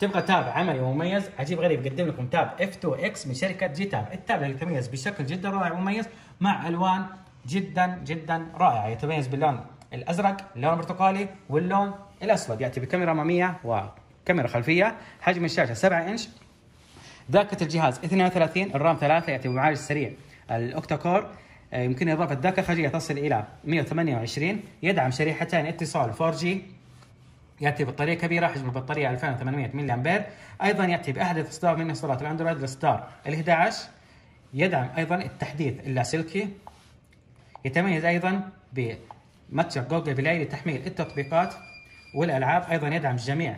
تبغى tab عملي ومميز عجيب غريب يقدم لكم tab F 2 X من شركة G-Tab ال tab اللي يتميز بشكل جدا رائع ومميز مع ألوان جدا جدا رائعة. يتميز باللون الأزرق اللون البرتقالي واللون الأسود. يأتي بكاميرا اماميه وكاميرا خلفية. حجم الشاشة 7 إنش. ذاكره الجهاز 32 ال RAM 3 يأتي بمعالج سريع. ال octa core آه، يمكن إضافة ذاكره خارجية تصل إلى 128 يدعم شريحتين اتصال 4G يأتي بطاريه كبيرة حجم البطارية 2800 ملي امبير أيضا يأتي بأحدث اصدار من اصدارات الأندرويد الإصدار ال 11 يدعم أيضا التحديث اللاسلكي. يتميز أيضا بمتجر Google Play لتحميل التطبيقات والألعاب. أيضا يدعم جميع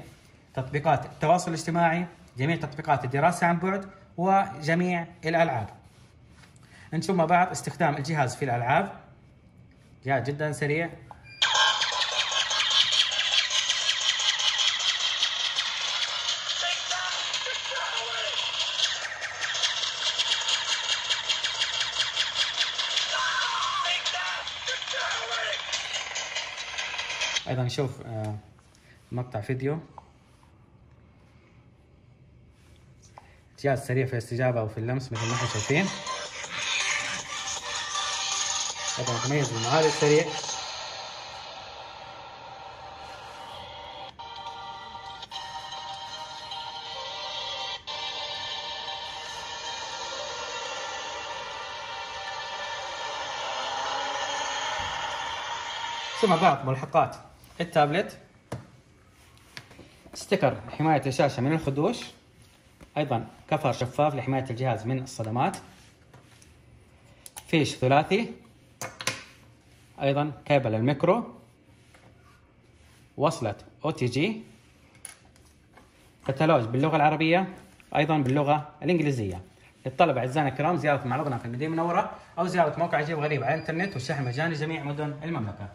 تطبيقات التواصل الاجتماعي جميع تطبيقات الدراسة عن بعد وجميع الألعاب. نشوف مع بعض استخدام الجهاز في الألعاب. جهاز جدا سريع. أيضا نشوف مقطع فيديو جهاز سريع في الاستجابة وفي اللمس مثل ما إحنا شايفين طبعا يتميز بالمعالج السريع ثم بعض ملحقات. التابلت. ستيكر حماية الشاشة من الخدوش. أيضا كفر شفاف لحماية الجهاز من الصدمات. فيش ثلاثي. أيضا كابل الميكرو. وصلة OTG. كتالوج باللغة العربية. أيضا باللغة الإنجليزية. للطلب أعزائنا الكرام زيارة معرضنا في المدينة المنورة أو زيارة موقع عجيب غريب على الإنترنت والشحن مجاني جميع مدن المملكة.